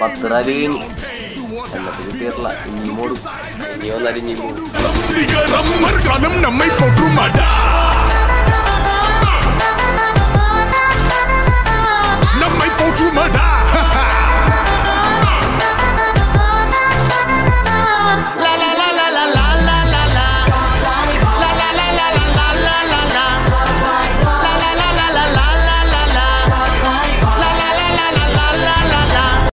പത്ത് റാലി കഴിഞ്ഞു എന്നിട്ട് കിട്ടിയിട്ടില്ല ഇനിയും ഓടും ഇനി